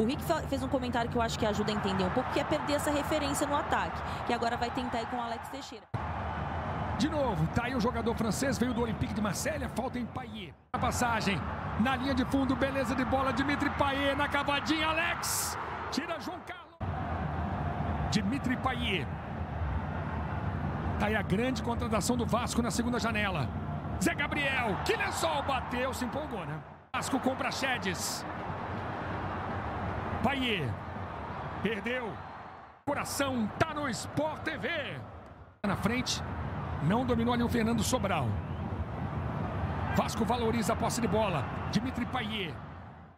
O Rick fez um comentário que eu acho que ajuda a entender um pouco, que é perder essa referência no ataque, que agora vai tentar ir com o Alex Teixeira. De novo, tá aí o jogador francês, veio do Olympique de Marselha, falta em Payet. A passagem, na linha de fundo, beleza de bola, Dimitri Payet, na cavadinha, Alex, tira João Carlos. Dimitri Payet. Tá aí a grande contratação do Vasco na segunda janela. Zé Gabriel, que lençol, bateu, se empolgou, né? Vasco compra Chedes. Paier. Perdeu. Coração tá no Sport TV. Na frente. Não dominou ali o Fernando Sobral. Vasco valoriza a posse de bola. Dimitri Paier.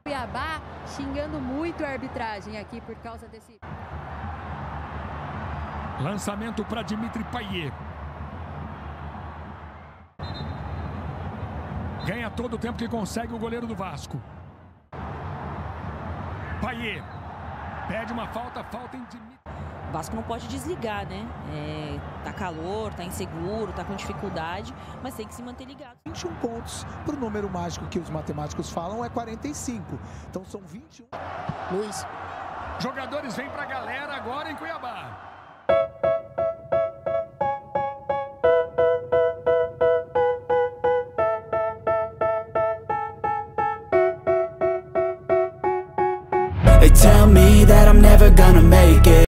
Cuiabá xingando muito a arbitragem aqui por causa desse. Lançamento para Dimitri Paier. Ganha todo o tempo que consegue o goleiro do Vasco. Paier. Pede uma falta, falta em. O Vasco não pode desligar, né? É, tá calor, tá inseguro, tá com dificuldade, mas tem que se manter ligado. 21 pontos para o número mágico que os matemáticos falam é 45. Então são 21. Luiz. Jogadores vêm para a galera agora em Cuiabá. They tell me that I'm never gonna make it